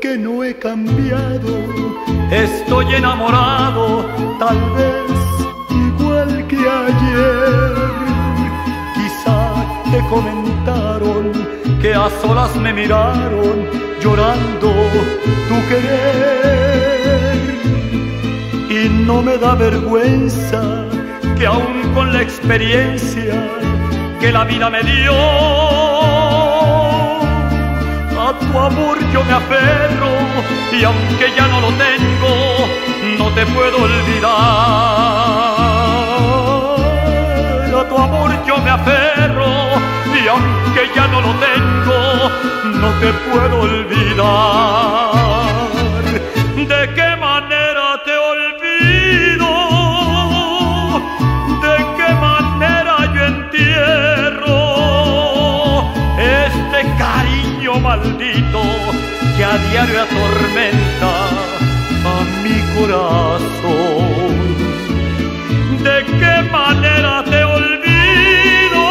que no he cambiado. Estoy enamorado, tal vez igual que ayer. Quizá te comentaron que a solas me miraron llorando tu querer. Y no me da vergüenza que aún con la experiencia que la vida me dio, aferro y aunque ya no lo tengo, no te puedo olvidar. A tu amor yo me aferro y aunque ya no lo tengo, no te puedo olvidar. ¿De qué manera te olvido? ¿De qué manera yo entierro este cariño maldito que a diario atormenta a mi corazón? ¿De qué manera te olvido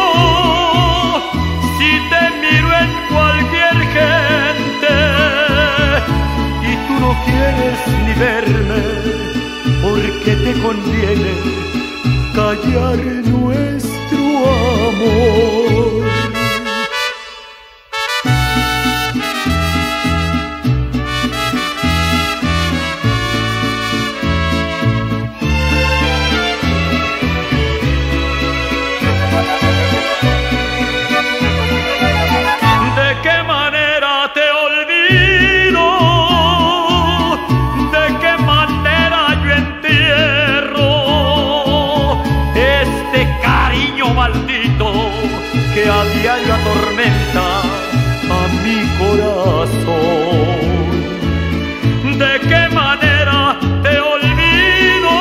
si te miro en cualquier gente y tú no quieres ni verme porque te conviene callar nuestro amor? Maldito que a diario atormenta a mi corazón? ¿De qué manera te olvido?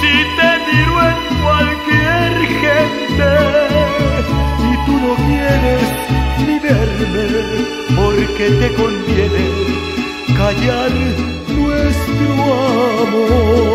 Si te miro en cualquier gente y tú no quieres ni verme porque te conviene callar nuestro amor.